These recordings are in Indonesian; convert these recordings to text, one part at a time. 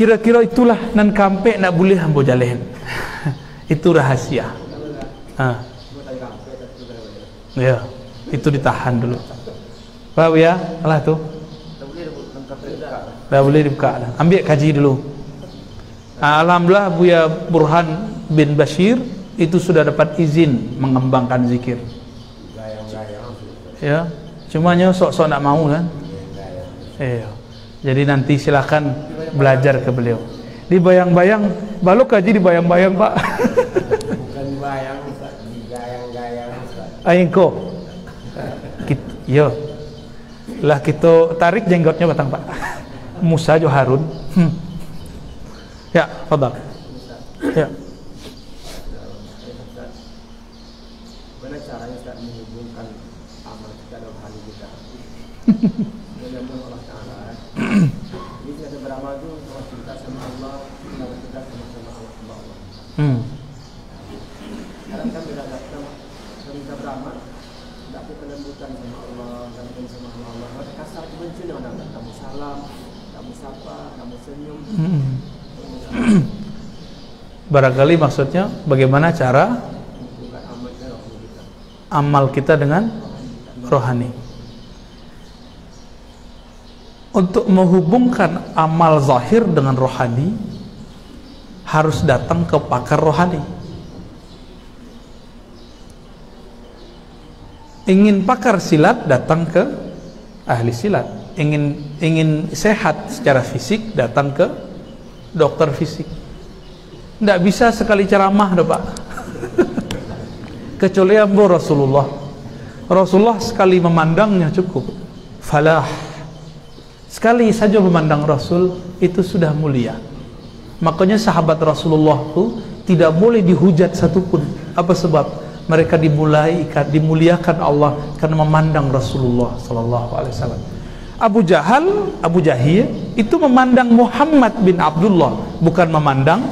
kira-kira itulah nan kampe nak boleh hambo jalen itu rahasia. Ha. ya itu ditahan dulu. Pak ya? Lah tu. Dah boleh dibuka dah. ambil kaji dulu. Ha, Alhamdulillah Buya Burhan bin Bashir itu sudah dapat izin mengembangkan zikir. Ya cumanya sok-sok nak mau kan? Eh jadi nanti silakan belajar ke beliau. Dibayang-bayang balu kaji dibayang-bayang pak. Bukan bayang digayang-gayang. Aingko Kit, yo. Lah kita tarik jenggotnya batang pak. Musa jo Harun. Hmm. ya fadal. Ya. Bagaimana caranya Ustaz menghubungkan amal kita dalam hal kita? Menyambung Allah Ta'ala. Ini kita beramal itu sama kita sama Allah, sama kita sama-sama Allah sama Allah. hmm. Kadang kan kita tidak kita kita beramal, tidak lembutan sama Allah, dan sama Allah. Maka kasar kebencian orang tak kamu salam, kamu sapa, kamu senyum. Hmm. barangkali maksudnya bagaimana cara Allah amal kita dengan rohani untuk menghubungkan amal zahir dengan rohani harus datang ke pakar rohani ingin pakar silat datang ke ahli silat. Ingin ingin sehat secara fisik datang ke dokter fisik. Tidak bisa sekali ceramah dah pak. Kecuali Abu Rasulullah. Rasulullah sekali memandangnya cukup. Falah. Sekali saja memandang Rasul itu sudah mulia. Makanya sahabat Rasulullah itu tidak boleh dihujat satupun. Apa sebab mereka dimulai dimuliakan Allah karena memandang Rasulullah sallallahu alaihi wasallam. Abu Jahal Abu Jahil itu memandang Muhammad bin Abdullah bukan memandang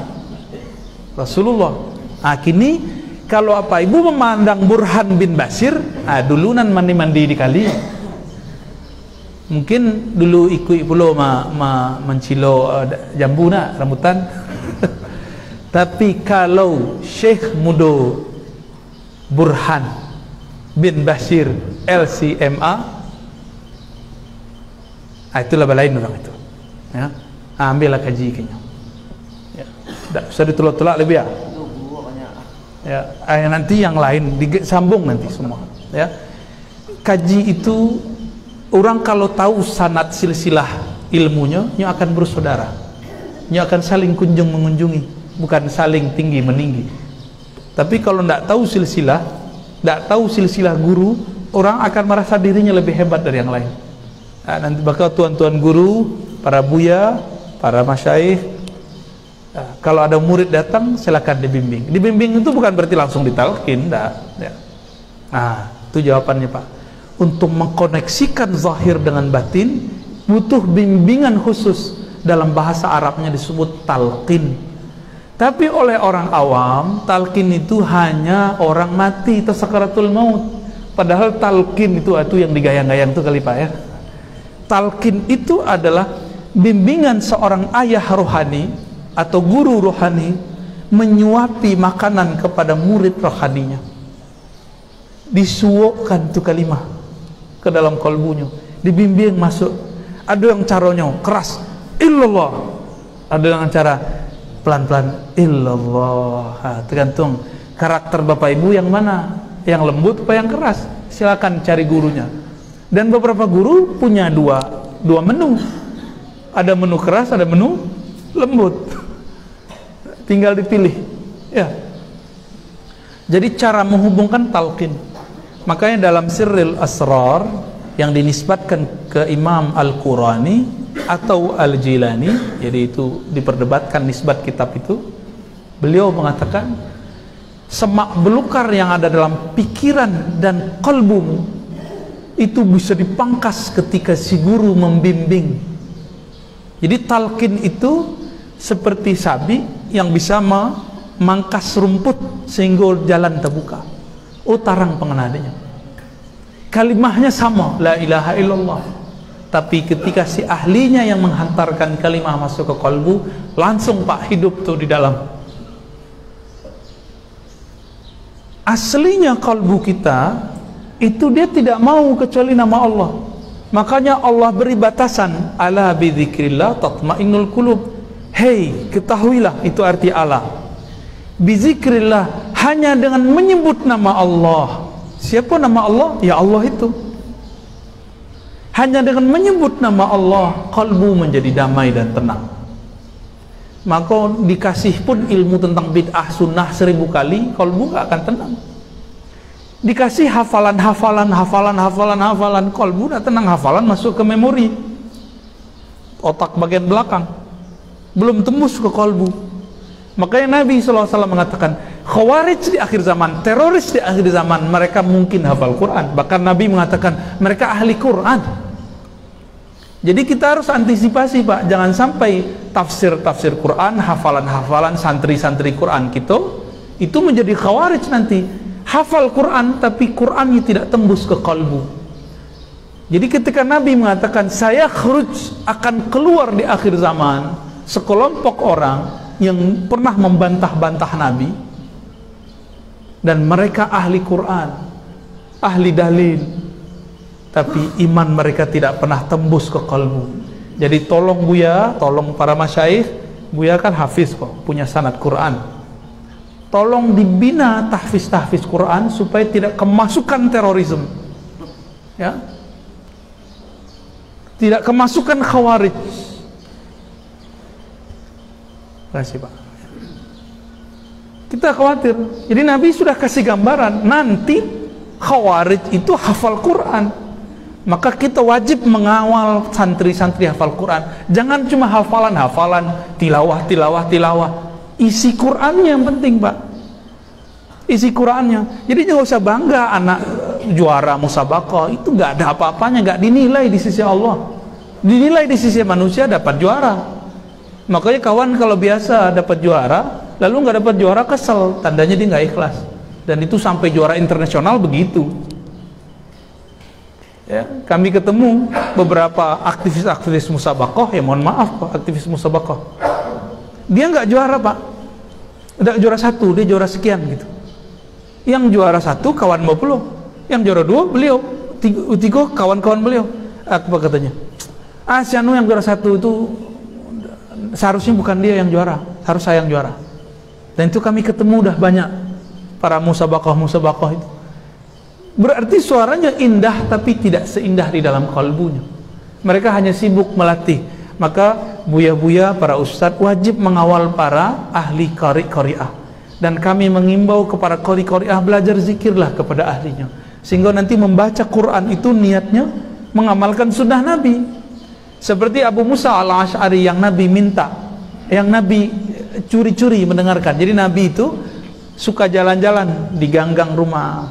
Rasulullah. Nah, kini kalau apa ibu memandang Burhan bin Basir ah dulunan mandi-mandi di kali. Mungkin dulu ikut pulau ma, ma mencilo uh, jambu nak rambutan. Tapi kalau Syekh Mudo Burhan bin Basir LCMA ah, itulah balain orang itu. Ya. Ah, ambillah kaji kayaknya. Ya. tak usah ditolak-tolak lebih ya? Ya eh, nanti yang lain disambung nanti semua. Ya. Kaji itu orang kalau tahu sanat silsilah ilmunya nya akan bersaudara. Nya akan saling kunjung mengunjungi bukan saling tinggi meninggi tapi kalau tidak tahu silsilah tidak tahu silsilah guru orang akan merasa dirinya lebih hebat dari yang lain nah, nanti bakal tuan-tuan guru para buya para masyaikh Nah, kalau ada murid datang silakan dibimbing. Dibimbing itu bukan berarti langsung ditalkin, enggak. Ya. Nah, itu jawabannya Pak. Untuk mengkoneksikan zahir dengan batin butuh bimbingan khusus dalam bahasa Arabnya disebut talqin. Tapi oleh orang awam, talqin itu hanya orang mati atau sakaratul maut. Padahal talqin itu itu yang digayang-gayang itu kali Pak ya. Talqin itu adalah bimbingan seorang ayah rohani atau guru rohani menyuapi makanan kepada murid rohaninya. Disuokkan tu kalimah ke dalam kalbunya dibimbing masuk. Ada yang caranya keras. Illallah. Ada yang cara pelan-pelan illallah. Ha, tergantung karakter bapak ibu yang mana. Yang lembut apa yang keras? Silakan cari gurunya. Dan beberapa guru punya dua dua menu. Ada menu keras ada menu lembut. Tinggal dipilih. Ya. Jadi cara menghubungkan talqin. Makanya dalam sirril asrar yang dinisbatkan ke Imam Al-Qurani atau Al-Jilani jadi itu diperdebatkan nisbat kitab itu beliau mengatakan semak belukar yang ada dalam pikiran dan kalbumu itu bisa dipangkas ketika si guru membimbing jadi talqin itu seperti sabi yang bisa memangkas rumput sehingga jalan terbuka. Oh tarang pengenadanya. Kalimahnya sama, la ilaha illallah. tapi ketika si ahlinya yang menghantarkan kalimah masuk ke kalbu langsung pak hidup tuh di dalam. Aslinya kalbu kita itu dia tidak mau kecuali nama Allah. Makanya Allah beri batasan ala bidzikrillah tatmainnul qulub. Hei ketahuilah itu arti Allah bizikrillah hanya dengan menyebut nama Allah siapa nama Allah? Ya Allah itu. Hanya dengan menyebut nama Allah kalbu menjadi damai dan tenang. Maka dikasih pun ilmu tentang bid'ah sunnah seribu kali kalbu gak akan tenang. Dikasih hafalan hafalan hafalan hafalan hafalan kalbu gak tenang. Hafalan masuk ke memori. Otak bagian belakang. Belum tembus ke kalbu. Makanya Nabi SAW mengatakan khawarij di akhir zaman teroris di akhir zaman mereka mungkin hafal Quran bahkan Nabi mengatakan mereka ahli Quran jadi kita harus antisipasi Pak, jangan sampai tafsir-tafsir Quran, hafalan-hafalan santri-santri Quran kita itu menjadi khawarij nanti. Hafal Quran tapi Qurannya tidak tembus ke kalbu. Jadi ketika Nabi mengatakan saya khuruj akan keluar di akhir zaman sekelompok orang yang pernah membantah-bantah Nabi dan mereka ahli Quran, ahli dalil, tapi iman mereka tidak pernah tembus ke kalbu. Jadi tolong Buya tolong para masyaikh Buya kan hafiz kok punya sanad Quran. Tolong dibina tahfiz-tahfiz Quran supaya tidak kemasukan terorisme. Ya? Tidak kemasukan khawarij. Terima kasih Pak kita khawatir. Jadi Nabi sudah kasih gambaran nanti khawarij itu hafal Quran. Maka kita wajib mengawal santri-santri hafal Quran. Jangan cuma hafalan-hafalan tilawah tilawah tilawah. Isi Qurannya yang penting Pak. Isi Qurannya. Jadi jangan usah bangga anak juara musabaqah itu nggak ada apa-apanya nggak dinilai di sisi Allah. Dinilai di sisi manusia dapat juara. Makanya kawan kalau biasa dapat juara lalu nggak dapat juara kesel. Tandanya dia nggak ikhlas. Dan itu sampai juara internasional begitu. Ya, kami ketemu beberapa aktivis-aktivis musabakoh. Ya mohon maaf pak aktivis musabakoh. Dia nggak juara pak. Nggak juara satu dia juara sekian gitu. Yang juara satu kawan beliau yang juara dua beliau. Tiga kawan-kawan beliau. Apa katanya? Ah si anu yang juara satu itu seharusnya bukan dia yang juara. Harus saya yang juara dan itu kami ketemu udah banyak para musabakoh musabakoh itu Berarti suaranya indah tapi tidak seindah di dalam kalbunya. Mereka hanya sibuk melatih. Maka buya-buya para ustadz wajib mengawal para ahli kari kariah. Dan kami mengimbau kepada kari kariah belajar zikirlah kepada ahlinya. Sehingga nanti membaca Quran itu niatnya mengamalkan sunnah Nabi. Seperti Abu Musa al-Ash'ari yang Nabi minta. Yang Nabi curi-curi mendengarkan. Jadi Nabi itu suka jalan-jalan di ganggang rumah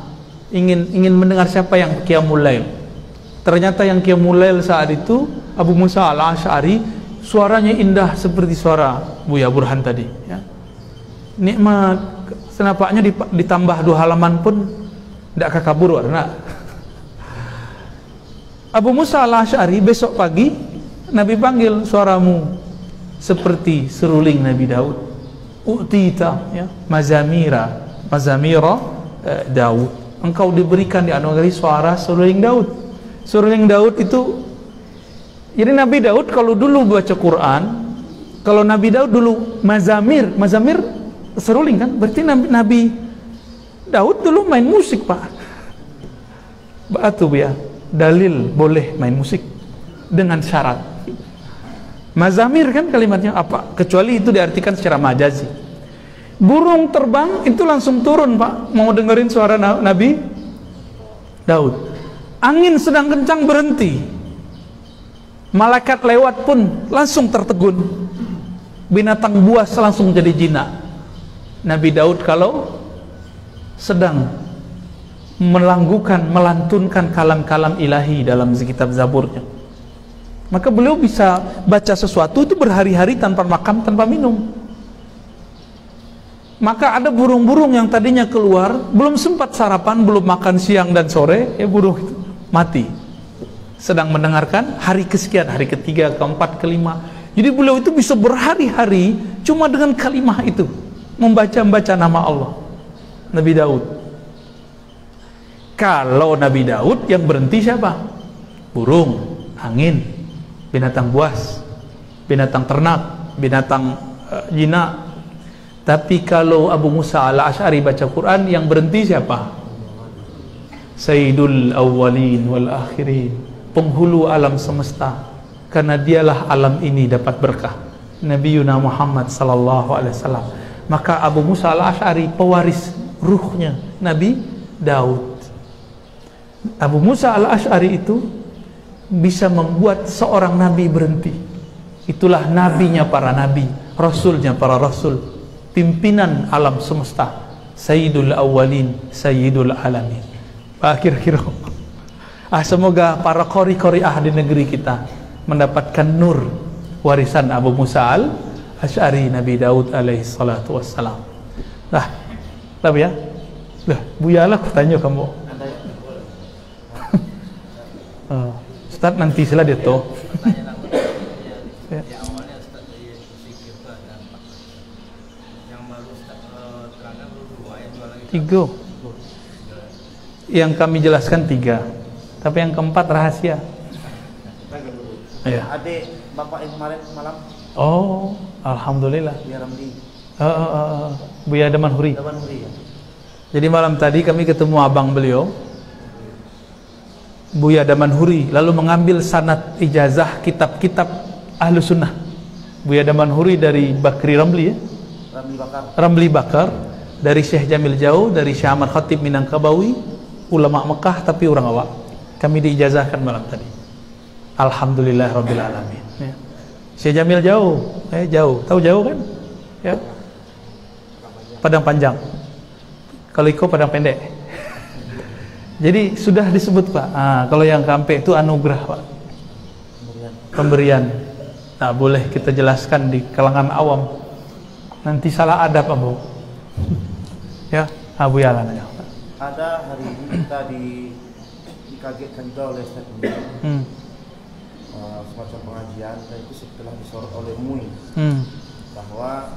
ingin ingin mendengar siapa yang qiyamul lail. Ternyata yang qiyamul lail saat itu Abu Musa al-Asy'ari suaranya indah seperti suara Buya Burhan tadi ya. Nikmat senapaknya ditambah dua halaman pun tidak kakabur warna. Abu Musa al-Asy'ari besok pagi Nabi panggil suaramu seperti seruling Nabi Daud. U'tita ya, mazamira, mazamira eh, Daud. Engkau diberikan di dianugerahi suara seruling Daud. Seruling Daud itu jadi Nabi Daud kalau dulu baca Quran kalau Nabi Daud dulu mazamir mazamir seruling kan? Berarti Nabi, Nabi Daud dulu main musik pak. Batu ya dalil boleh main musik dengan syarat mazamir kan kalimatnya apa? Kecuali itu diartikan secara majazi. Burung terbang itu langsung turun pak. Mau dengerin suara Nabi? Daud. Angin sedang kencang berhenti. Malaikat lewat pun langsung tertegun. Binatang buas langsung jadi jinak Nabi Daud kalau sedang melanggukan, melantunkan kalam-kalam ilahi dalam kitab Zaburnya maka beliau bisa baca sesuatu itu berhari-hari tanpa makan, tanpa minum maka ada burung-burung yang tadinya keluar belum sempat sarapan belum makan siang dan sore ya burung itu mati sedang mendengarkan hari kesekian, hari ketiga, keempat, kelima. Jadi beliau itu bisa berhari-hari cuma dengan kalimah itu membaca-baca nama Allah. Nabi Daud. Kalau Nabi Daud yang berhenti siapa? Burung, angin, binatang buas, binatang ternak, binatang uh, jinak. Tapi kalau Abu Musa al-Ash'ari baca Quran yang berhenti siapa? Sayyidul awwalin wal akhirin penghulu alam semesta karena dialah alam ini dapat berkah Nabi Yuna Muhammad sallallahu alaihi wasallam maka Abu Musa al-Ash'ari pewaris ruhnya Nabi Daud Abu Musa al-Ash'ari itu bisa membuat seorang nabi berhenti itulah nabinya para nabi rasulnya para rasul pimpinan alam semesta Sayyidul awwalin Sayyidul alamin akhir kira Ah, semoga para kori-kori ah di negeri kita mendapatkan nur warisan Abu Musa al Ash'ari Nabi Daud alaihi salatu wassalam. Nah, tapi ya. Lah, buya lah tanya kamu. oh, Ustaz nanti sila dia tuh. ya. Tiga. Yang kami jelaskan tiga. Tapi yang keempat rahasia. Ya. Adik bapak yang kemarin malam. Oh, alhamdulillah. Buya Ramli. Uh, uh, uh, Buya Daman Huri. Daman Huri ya. Jadi malam tadi kami ketemu abang beliau. Buya Daman Huri lalu mengambil sanat ijazah kitab-kitab ahlu sunnah. Buya Daman Huri dari Bakri Ramli ya. Ramli Bakar. Ramli Bakar dari Syekh Jamil Jauh dari Syekh Ahmad Khatib Minangkabawi ulama Mekah tapi orang awak kami diijazahkan malam tadi Alhamdulillah Rabbil Alamin ya. Syekh Jamil jauh eh, jauh tahu jauh kan ya Padang panjang kalau Iko Padang pendek jadi sudah disebut Pak. Ah, kalau yang kampe itu anugerah Pak. Pemberian. Tak boleh kita jelaskan di kalangan awam. Nanti salah adab Abu. Ya Abu Yalan ya. ada hari ini kita di dikagetkan juga oleh statement hmm. uh, semacam pengajian dan itu setelah disorot oleh MUI. Hmm. bahwa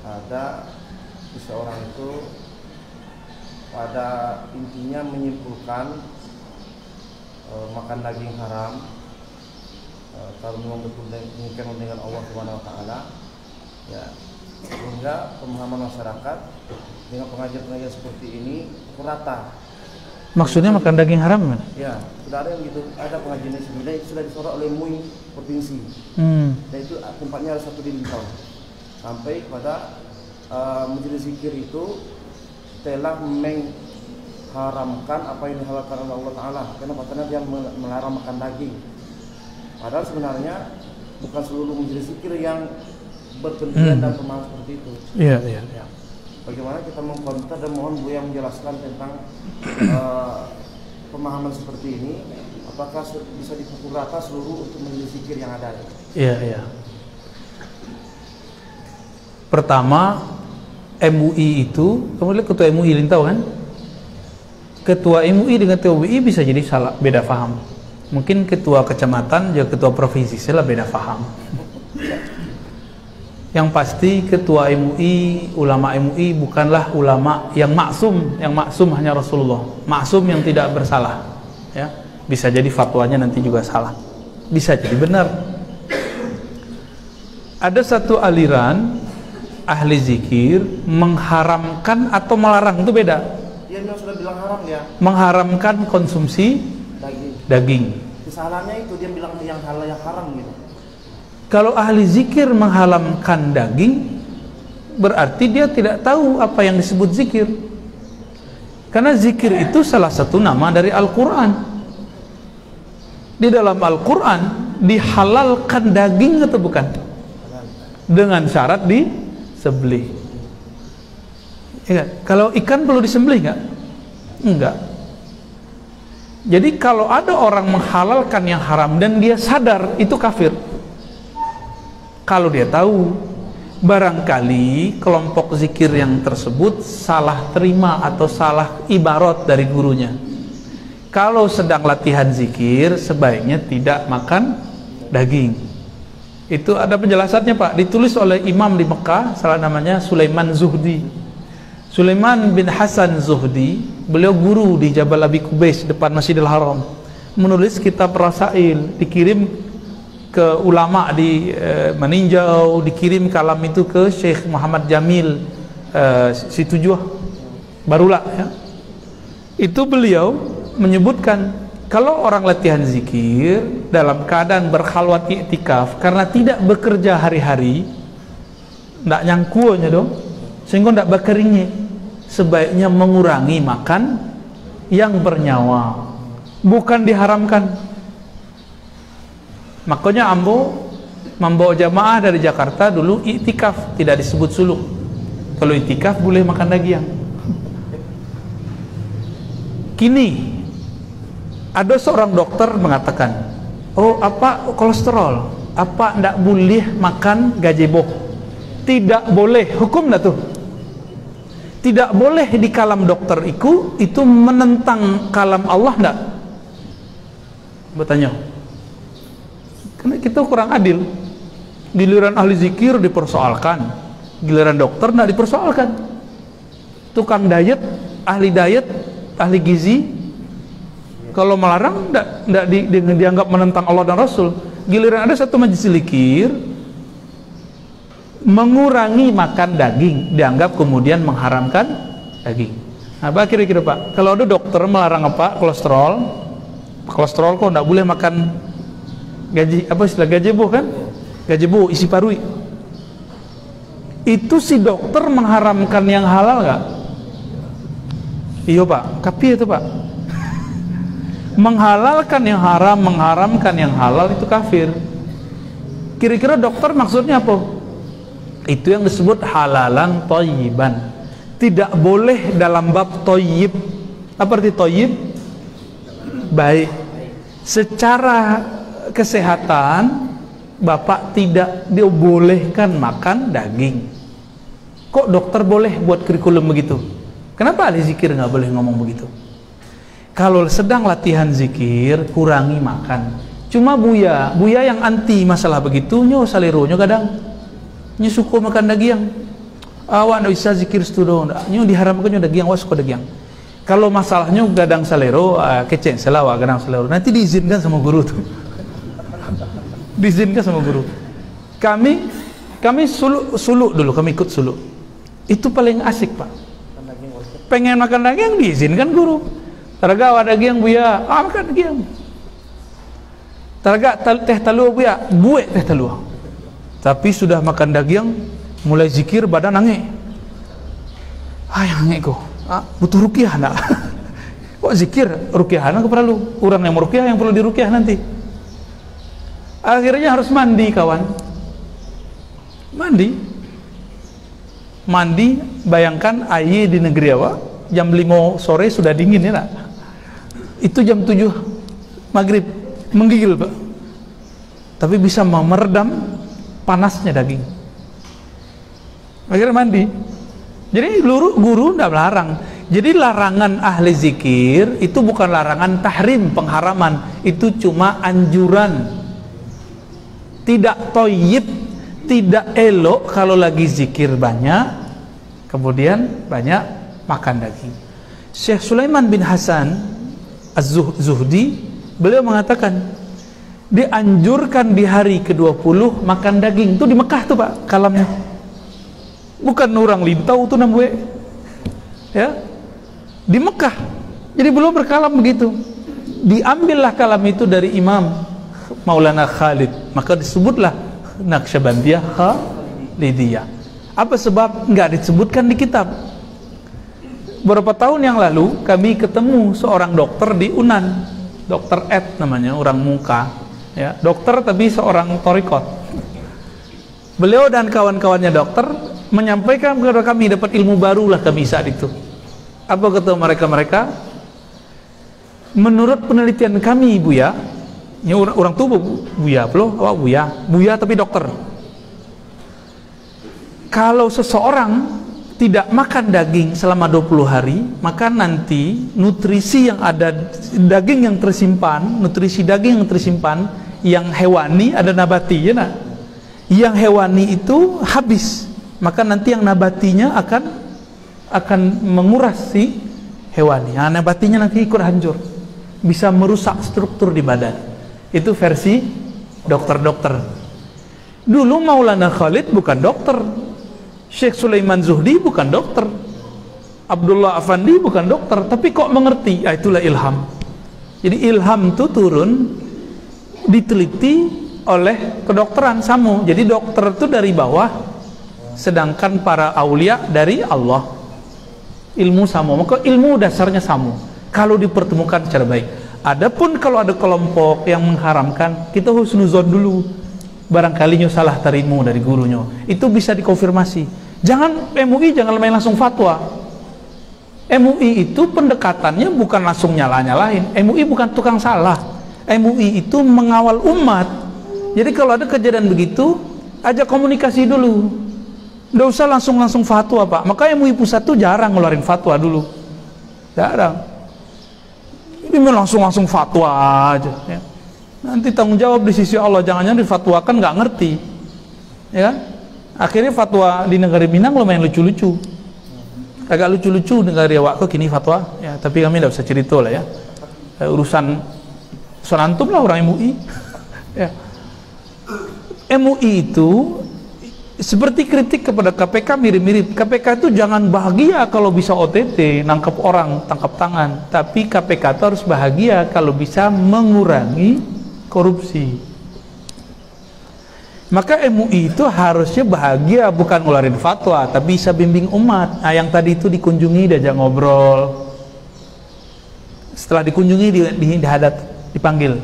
ada seseorang itu pada intinya menyimpulkan uh, makan daging haram uh, kalau memang betul menginginkan dengan Allah Subhanahu Wa Taala ya sehingga pemahaman masyarakat dengan pengajian-pengajian seperti ini rata Maksudnya makan daging haram mana? Ya, sudah ada yang gitu. Ada pengajian sembilan itu sudah disorot oleh MUI provinsi. Hmm. Dan itu tempatnya ada satu di Lintau. Sampai pada uh, majelis zikir itu telah mengharamkan apa yang dihalalkan oleh Allah Taala. Karena katanya dia melarang makan daging. Padahal sebenarnya bukan seluruh majelis zikir yang berpendidikan hmm. dan pemahaman seperti itu. Iya, iya, iya bagaimana kita mengkonter dan mohon Bu yang menjelaskan tentang uh, pemahaman seperti ini apakah bisa dipukul rata seluruh untuk menjadi zikir yang ada iya iya pertama MUI itu kamu lihat ketua MUI tahu kan ketua MUI dengan ketua MUI bisa jadi salah beda paham mungkin ketua kecamatan juga ketua provinsi salah beda paham yang pasti ketua MUI, ulama MUI bukanlah ulama yang maksum, yang maksum hanya Rasulullah. Maksum yang tidak bersalah. Ya. Bisa jadi fatwanya nanti juga salah. Bisa jadi benar. Ada satu aliran ahli zikir mengharamkan atau melarang itu beda. Dia sudah bilang haram ya. Mengharamkan konsumsi daging. daging. Kesalahannya itu dia bilang yang halal yang haram gitu. Kalau ahli zikir menghalamkan daging, berarti dia tidak tahu apa yang disebut zikir. Karena zikir itu salah satu nama dari Al-Quran. Di dalam Al-Quran dihalalkan daging atau bukan? Dengan syarat disembelih. Ya, kalau ikan perlu disembelih nggak? Enggak. Jadi kalau ada orang menghalalkan yang haram dan dia sadar itu kafir kalau dia tahu barangkali kelompok zikir yang tersebut salah terima atau salah ibarat dari gurunya kalau sedang latihan zikir sebaiknya tidak makan daging itu ada penjelasannya Pak. Ditulis oleh imam di Mekah salah namanya Sulaiman Zuhdi. Sulaiman bin Hasan Zuhdi beliau guru di Jabal Abi Kubais depan Masjidil Haram menulis kitab Rasail dikirim ke ulama di e, meninjau dikirim kalam itu ke Syekh Muhammad Jamil e, Situjuh. Barulah ya. Itu beliau menyebutkan kalau orang latihan zikir dalam keadaan berkhalwat iktikaf karena tidak bekerja hari-hari tidak nyangkuanya dong. Sehingga tidak berkeringnya sebaiknya mengurangi makan yang bernyawa. Bukan diharamkan. Makanya ambo membawa jamaah dari Jakarta dulu iktikaf tidak disebut suluk. Kalau iktikaf boleh makan daging. Kini ada seorang dokter mengatakan oh apa kolesterol? Apa ndak boleh makan gazebo? Tidak boleh. Hukum dah tuh? Tidak boleh di kalam dokter itu itu menentang kalam Allah ndak? Bertanya karena kita kurang adil. Giliran ahli zikir dipersoalkan. Giliran dokter ndak dipersoalkan. Tukang diet ahli diet ahli gizi kalau melarang tidak di, di, dianggap menentang Allah dan Rasul. Giliran ada satu majlis zikir mengurangi makan daging dianggap kemudian mengharamkan daging. Nah kira-kira Pak? Kalau ada dokter melarang apa? Kolesterol? Kolesterol kok tidak boleh makan gaji apa istilah gajebo kan? Gajebo isi parui. Itu si dokter mengharamkan yang halal nggak? Iya Pak. Tapi itu Pak menghalalkan yang haram mengharamkan yang halal itu kafir. Kira-kira dokter maksudnya apa? Itu yang disebut halalan toyiban tidak boleh dalam bab toyib apa arti toyib baik. Secara kesehatan bapak tidak dibolehkan makan daging. Kok dokter boleh buat kurikulum begitu? Kenapa ahli zikir nggak boleh ngomong begitu kalau sedang latihan zikir kurangi makan. Cuma buya buya yang anti masalah begitu nyo salero nyo kadang nyo suka makan daging awak ndak bisa zikir studo nyo diharamkan nyo daging awas suka daging kalau masalahnya gadang salero uh, keceng selawa gadang salero nanti diizinkan sama guru tuh diizinkan sama guru. Kami kami suluk suluk dulu kami ikut suluk. Itu paling asik pak. Pengen makan daging diizinkan guru Taraga ada giang buya, ah makan giang. Taraga teh telur buya, buat teh telur. Tapi sudah makan daging, mulai zikir badan nangis. Ah yang nangis ko. Ah, butuh rukiah nak. Kok zikir rukiah nak perlu. Orang yang merukiah yang perlu dirukiah nanti. Akhirnya harus mandi kawan. Mandi. Mandi, bayangkan air di negeri awak jam 5 sore sudah dingin ya nak? Itu jam 7 maghrib menggigil pak. Tapi bisa meredam panasnya daging. Akhirnya mandi. Jadi guru guru tidak melarang. Jadi larangan ahli zikir itu bukan larangan tahrim pengharaman. Itu cuma anjuran. Tidak toyib tidak elok kalau lagi zikir banyak kemudian banyak makan daging. Syekh Sulaiman bin Hasan Az-Zuhdi beliau mengatakan dianjurkan di hari ke-20 makan daging itu di Mekah tuh Pak kalamnya. Bukan orang lintau tuh namanya ya. Di Mekah. Jadi beliau berkalam begitu. Diambillah kalam itu dari Imam Maulana Khalid. Maka disebutlah Naqsyabandiyah Khalidiyah. Apa sebab? Nggak disebutkan di kitab beberapa tahun yang lalu kami ketemu seorang dokter di Unan. Dokter Ed namanya orang muka. Ya dokter tapi seorang torikot. Beliau dan kawan-kawannya dokter menyampaikan kepada kami dapat ilmu baru lah kami saat itu. Apa kata mereka-mereka? Menurut penelitian kami ibu ya ini orang, orang tua buya belum? Apa buya buya tapi dokter. Kalau seseorang tidak makan daging selama 20 hari, maka nanti nutrisi yang ada daging yang tersimpan, nutrisi daging yang tersimpan yang hewani ada nabati ya nak. Yang hewani itu habis, maka nanti yang nabatinya akan akan menguras si hewani. Nah, nabatinya nanti ikut hancur. Bisa merusak struktur di badan. Itu versi dokter-dokter. Dulu Maulana Khalid bukan dokter, Syekh Sulaiman Zuhdi bukan dokter. Abdullah Afandi bukan dokter. Tapi kok mengerti? Ya itulah ilham. Jadi ilham itu turun diteliti oleh kedokteran samu. Jadi dokter itu dari bawah sedangkan para aulia dari Allah. Ilmu samu. Maka ilmu dasarnya samu. Kalau dipertemukan secara baik. Adapun kalau ada kelompok yang mengharamkan kita husnuzon dulu. Barangkali salah tarimu dari gurunya. Itu bisa dikonfirmasi Jangan MUI jangan main langsung fatwa. MUI itu pendekatannya bukan langsung nyala-nyalain. MUI bukan tukang salah. MUI itu mengawal umat. Jadi kalau ada kejadian begitu, ajak komunikasi dulu. Nggak usah langsung-langsung fatwa, Pak. Maka MUI pusat tuh jarang ngeluarin fatwa dulu. Jarang. Ini langsung-langsung fatwa aja. Ya. Nanti tanggung jawab di sisi Allah. Jangan-jangan difatwakan nggak ngerti. Ya kan? Akhirnya fatwa di negara Minang lumayan lucu-lucu. Agak lucu-lucu negara Riau kok kini fatwa. Ya tapi kami tidak usah cerita lah ya. Eh, urusan urusan antum lah orang MUI ya. MUI itu seperti kritik kepada KPK mirip-mirip. KPK itu jangan bahagia kalau bisa OTT nangkep orang tangkap tangan. Tapi KPK itu harus bahagia kalau bisa mengurangi korupsi maka MUI itu harusnya bahagia bukan ngeluarin fatwa, tapi bisa bimbing umat. Nah, yang tadi itu dikunjungi diajak ngobrol. Setelah dikunjungi di, di, dihadat, dipanggil.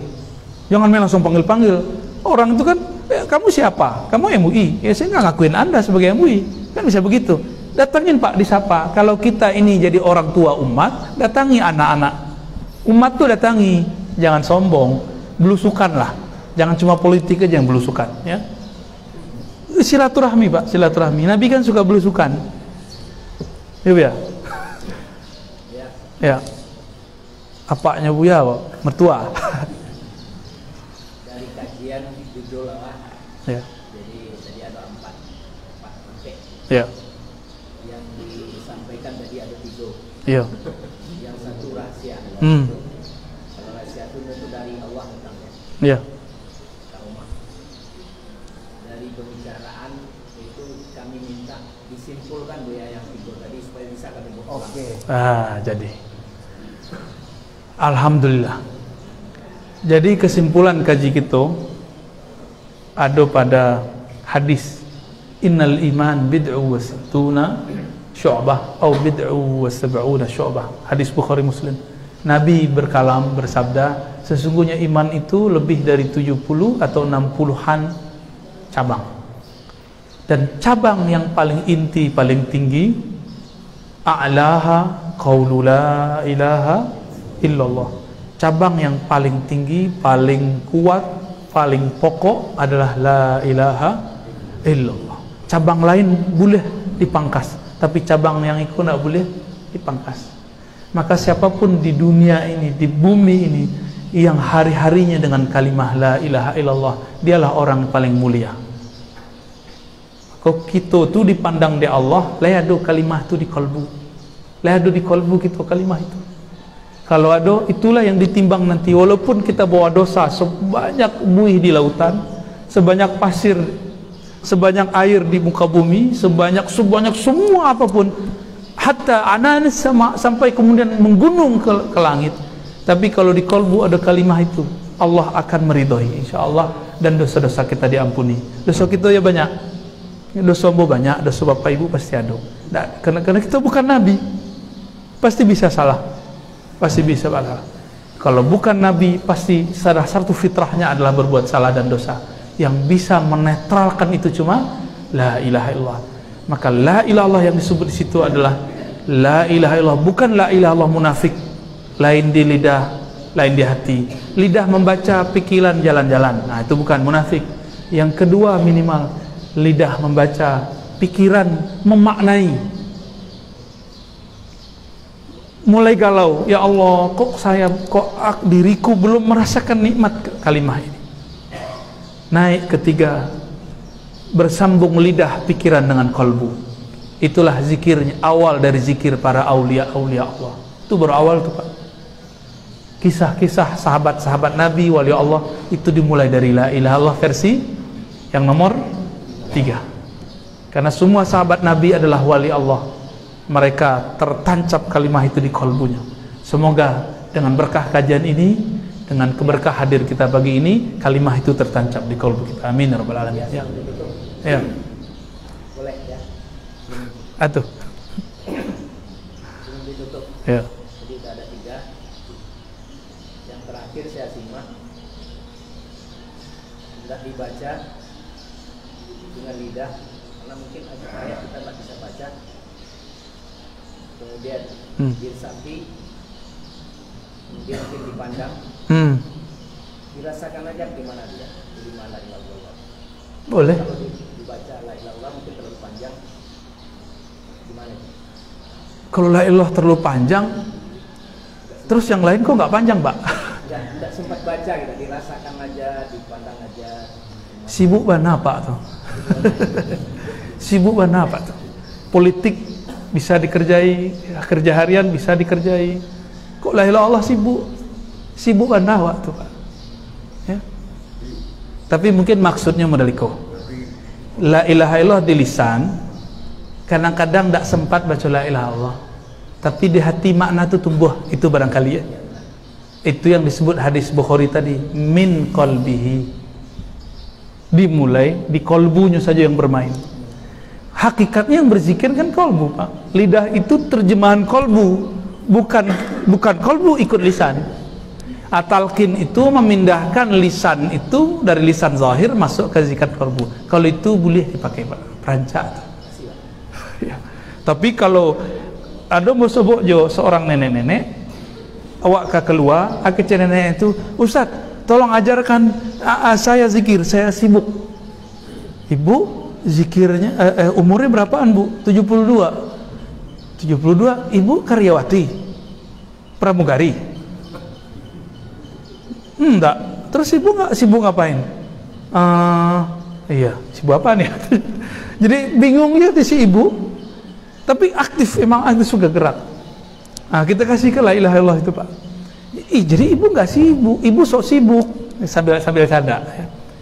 Jangan main langsung panggil-panggil. Orang itu kan, eh, kamu siapa? Kamu MUI. Ya saya nggak ngakuin Anda sebagai MUI. Kan bisa begitu. Datangin Pak disapa. Kalau kita ini jadi orang tua umat, datangi anak-anak. Umat tuh datangi, jangan sombong, belusukan lah. Jangan cuma politik aja yang belusukan, ya silaturahmi pak silaturahmi. Nabi kan suka belusukan ya? Ya. Ya apanya buya pak? Mertua. Dari kajian judul apa? Ya. Jadi tadi ada empat empat topik ya. Yang disampaikan tadi ada tiga. Iya yang satu rahasia. Hmm. kalau rahasia itu dari Allah datangnya iya Ah, jadi. Alhamdulillah. Jadi kesimpulan kaji kita ada pada hadis Innal iman bid'u wa sittuna syu'bah atau bid'u wa sab'una syu'bah. Hadis Bukhari Muslim. Nabi berkalam bersabda, sesungguhnya iman itu lebih dari 70 atau 60-an cabang. Dan cabang yang paling inti, paling tinggi a'laha qaulu la ilaha illallah. Cabang yang paling tinggi paling kuat paling pokok adalah la ilaha illallah. Cabang lain boleh dipangkas tapi cabang yang itu tidak boleh dipangkas. Maka siapa pun di dunia ini di bumi ini yang hari-harinya dengan kalimah la ilaha illallah dialah orang paling mulia kau kita tu dipandang di Allah lah ada kalimah tu di kalbu. Lah ada di kalbu kita kalimah itu. Kalau ada itulah yang ditimbang nanti. Walaupun kita bawa dosa sebanyak buih di lautan sebanyak pasir sebanyak air di muka bumi sebanyak sebanyak semua apa pun hatta anan sama sampai kemudian menggunung ke, ke langit. Tapi kalau di kalbu ada kalimah itu Allah akan meridhoi insyaallah dan dosa-dosa kita diampuni. Dosa kita ya banyak dosa bu banyak dosa bapak ibu pasti ada. Nah, karena, karena kita bukan nabi pasti bisa salah. Pasti bisa salah kalau bukan nabi pasti salah satu fitrahnya adalah berbuat salah dan dosa. Yang bisa menetralkan itu cuma la ilaha illallah. Maka la ilaha illallah yang disebut di situ adalah la ilaha illallah. Bukan la ilaha illallah munafik. Lain di lidah lain di hati. Lidah membaca pikiran jalan-jalan. Nah itu bukan munafik. Yang kedua minimal lidah membaca, pikiran memaknai. mulai galau ya Allah kok saya kok diriku belum merasakan nikmat kalimah ini. Naik ketiga bersambung lidah pikiran dengan kolbu itulah zikirnya awal dari zikir para aulia aulia Allah. Itu berawal tuh pak. Kisah-kisah sahabat-sahabat Nabi wali Allah itu dimulai dari la ilaha illallah versi yang nomor tiga. Karena semua sahabat Nabi adalah wali Allah. Mereka tertancap kalimah itu di kolbunya. Semoga dengan berkah kajian ini dengan keberkah hadir kita pagi ini kalimah itu tertancap di kolbu kita. Amin ya ya Boleh ya. atuh. Ya. Dibaca dengan lidah. Karena mungkin ada ayat kita nggak bisa baca. Kemudian Hmm. dirsapi. Kemudian mungkin dipandang. hmm Dirasakan aja gimana dia. Di mana di Allah. boleh Kalau di- dibaca la ilaha illallah mungkin terlalu panjang. Gimana? kalau la ilah terlalu panjang terus yang lain kok nggak panjang pak Nggak, sempat baca gitu, dirasakan aja, dipandang aja. sibuk mana pak tuh sibuk mana pak? Politik bisa dikerjai kerja harian bisa dikerjai. Kok la ilah Allah sibuk? Sibuk mana pak tuh pak? Ya? Tapi mungkin maksudnya modaliko la ilaha illallah di lisan kadang-kadang tidak sempat baca la ilaha Allah tapi di hati makna itu tumbuh itu barangkali ya. Itu yang disebut hadis Bukhari tadi min qalbihi dimulai di kolbunya saja yang bermain. Hakikatnya yang berzikir kan kolbu pak. Lidah itu terjemahan kolbu bukan bukan kolbu ikut lisan. Atalkin itu memindahkan lisan itu dari lisan zahir masuk ke zikir kolbu. Kalau itu boleh dipakai pak. Perancak. Ya. tapi kalau ada musuh jo seorang nenek-nenek awak ke keluar akhir nenek itu Ustaz tolong ajarkan a- a- saya zikir saya sibuk. Ibu zikirnya eh, eh, umurnya berapaan bu? 72 72 ibu karyawati. Pramugari. Enggak. Terus ibu nggak sibuk ngapain? Eh, iya sibuk apa nih jadi bingung ya si ibu. Tapi aktif emang aktif suka gerak. Nah kita kasih ke la ilaha illallah itu pak Ih, jadi ibu nggak sibuk. Ibu sok sibuk. Sambil sambil canda.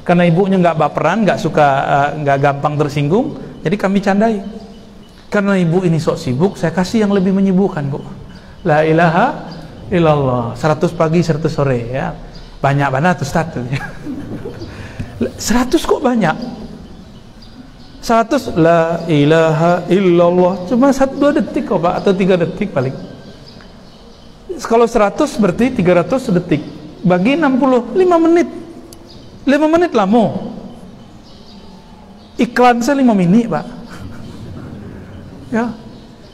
Karena ibunya nggak baperan nggak suka eh, nggak gampang tersinggung jadi kami candai. Karena ibu ini sok sibuk saya kasih yang lebih menyibukkan bu. La ilaha illallah. 100 pagi 100 sore ya. Banyak banget Ustaz. 100 kok banyak? 100 la ilaha illallah. Cuma satu dua detik kok pak atau tiga detik paling kalau 100 berarti 300 detik bagi 60 5 menit. 5 menit lah mau iklan saya 5 menit pak. Ya.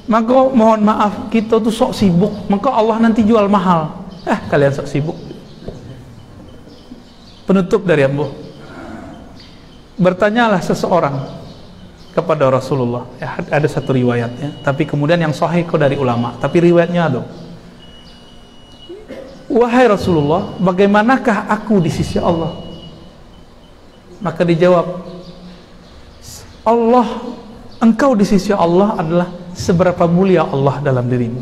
Maka mohon maaf kita tuh sok sibuk. Maka Allah nanti jual mahal. Eh kalian sok sibuk. Penutup dari ambo bertanyalah seseorang kepada Rasulullah. Ya, ada satu riwayatnya tapi kemudian yang sahih kok dari ulama. Tapi riwayatnya ada wahai Rasulullah bagaimanakah aku di sisi Allah? Maka dijawab Allah engkau di sisi Allah adalah seberapa mulia Allah dalam dirimu.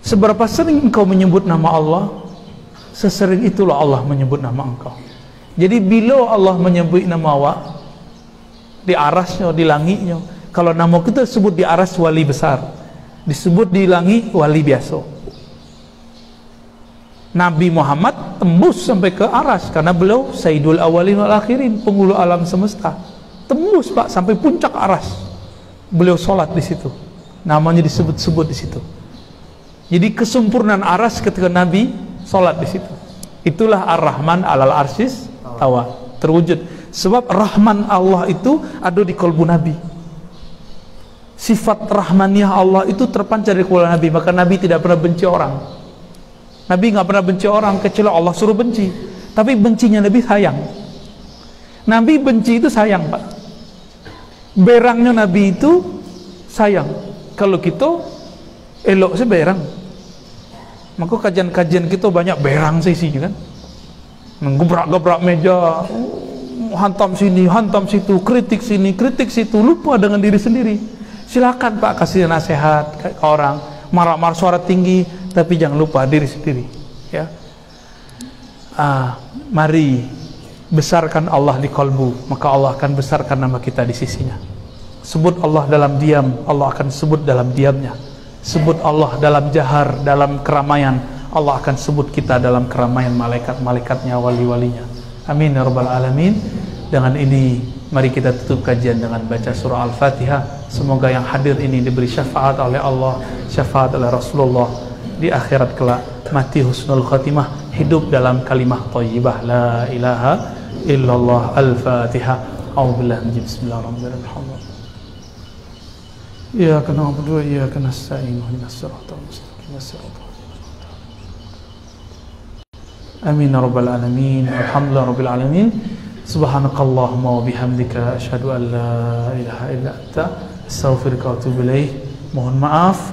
Seberapa sering engkau menyebut nama Allah sesering itulah Allah menyebut nama engkau. Jadi bila Allah menyebut nama awak di arasnya, di langitnya kalau nama kita sebut di aras wali besar disebut di langit wali biasa Nabi Muhammad tembus sampai ke aras karena beliau Sayyidul Awalin wal Akhirin penghulu alam semesta. Tembus pak sampai puncak aras. Beliau sholat di situ. Namanya disebut-sebut di situ. Jadi kesempurnaan aras ketika Nabi sholat di situ. Itulah ar-Rahman alal arsis tawa. Terwujud. Sebab Rahman Allah itu ada di kolbu Nabi. Sifat rahmaniyah Allah itu terpancar di kolbu Nabi. Maka Nabi tidak pernah benci orang Nabi nggak pernah benci orang kecuali Allah suruh benci. Tapi bencinya Nabi sayang. Nabi benci itu sayang pak. Berangnya Nabi itu sayang. Kalau kita elok sih berang. Maka kajian-kajian kita banyak berang sih kan? Menggebrak-gebrak meja. Hantam sini, hantam situ, kritik sini, kritik situ, lupa dengan diri sendiri. Silakan Pak kasih nasihat ke orang, marah-marah suara tinggi, tapi jangan lupa diri sendiri. Ya, ah, mari besarkan Allah di kalbu, maka Allah akan besarkan nama kita di sisinya. Sebut Allah dalam diam, Allah akan sebut dalam diamnya. Sebut Allah dalam jahar, dalam keramaian, Allah akan sebut kita dalam keramaian malaikat-malaikatnya, wali-walinya. Amin ya rabbal alamin. Dengan ini mari kita tutup kajian dengan baca surah Al-Fatihah. Semoga yang hadir ini diberi syafaat oleh Allah, syafaat oleh Rasulullah di akhirat kelak. Mati husnul khatimah, hidup dalam kalimah thayyibah la ilaha illallah Al-Fatihah. A'udzu billahi min Bismillahirrahmanirrahim. إياك نعبد وإياك نستعين اهدنا الصراط المستقيم الصراط آمين يا رب العالمين الحمد لله رب العالمين سبحانك اللهم وبحمدك أشهد أن لا إله إلا أنت أستغفرك وأتوب إليك mohon maaf